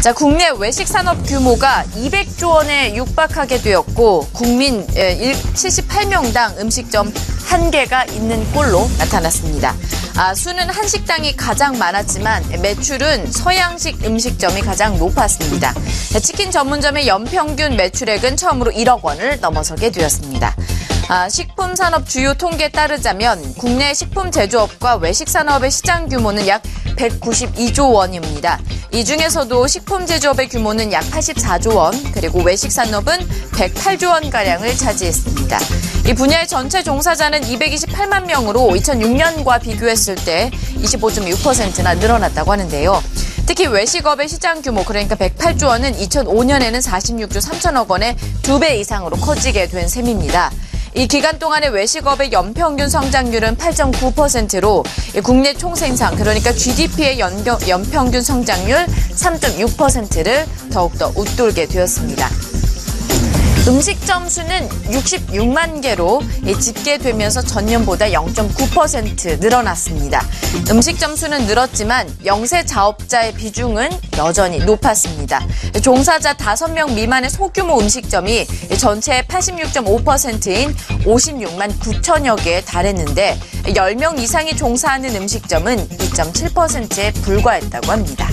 자, 국내 외식 산업 규모가 200조 원에 육박하게 되었고 국민 78명당 음식점 한 개가 있는 꼴로 나타났습니다. 아, 수는 한식당이 가장 많았지만 매출은 서양식 음식점이 가장 높았습니다. 치킨 전문점의 연평균 매출액은 처음으로 1억 원을 넘어서게 되었습니다. 아, 식품 산업 주요 통계에 따르자면 국내 식품 제조업과 외식 산업의 시장 규모는 약 192조 원입니다. 이 중에서도 식품 제조업의 규모는 약 84조 원, 그리고 외식 산업은 108조 원 가량을 차지했습니다. 이 분야의 전체 종사자는 228만 명으로 2006년과 비교했을 때 25.6%나 늘어났다고 하는데요. 특히 외식업의 시장 규모 그러니까 108조 원은 2005년에는 46조 3천억 원의 두 배 이상으로 커지게 된 셈입니다. 이 기간 동안의 외식업의 연평균 성장률은 8.9%로 국내 총생산 그러니까 GDP의 연평균 성장률 3.6%를 더욱더 웃돌게 되었습니다. 음식 점 수는 66만 개로 집계되면서 전년보다 0.9% 늘어났습니다. 음식 점 수는 늘었지만 영세 자업자의 비중은 여전히 높았습니다. 종사자 5명 미만의 소규모 음식점이 전체의 86.5%인 56만 9천여 개에 달했는데 10명 이상이 종사하는 음식점은 2.7%에 불과했다고 합니다.